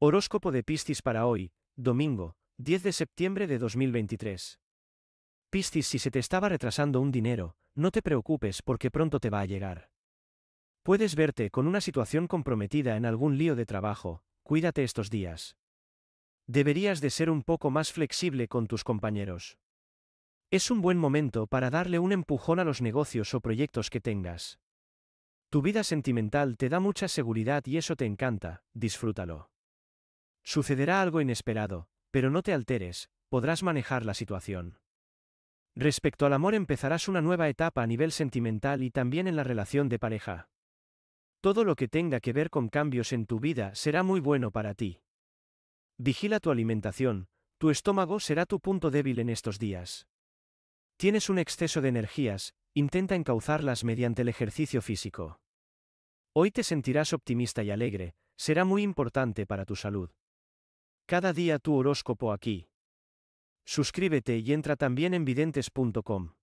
Horóscopo de Piscis para hoy, domingo, 10 de septiembre de 2023. Piscis, si se te estaba retrasando un dinero, no te preocupes porque pronto te va a llegar. Puedes verte con una situación comprometida en algún lío de trabajo, cuídate estos días. Deberías de ser un poco más flexible con tus compañeros. Es un buen momento para darle un empujón a los negocios o proyectos que tengas. Tu vida sentimental te da mucha seguridad y eso te encanta, disfrútalo. Sucederá algo inesperado, pero no te alteres, podrás manejar la situación. Respecto al amor empezarás una nueva etapa a nivel sentimental y también en la relación de pareja. Todo lo que tenga que ver con cambios en tu vida será muy bueno para ti. Vigila tu alimentación, tu estómago será tu punto débil en estos días. Tienes un exceso de energías, intenta encauzarlas mediante el ejercicio físico. Hoy te sentirás optimista y alegre, será muy importante para tu salud. Cada día tu horóscopo aquí. Suscríbete y entra también en videntes.com.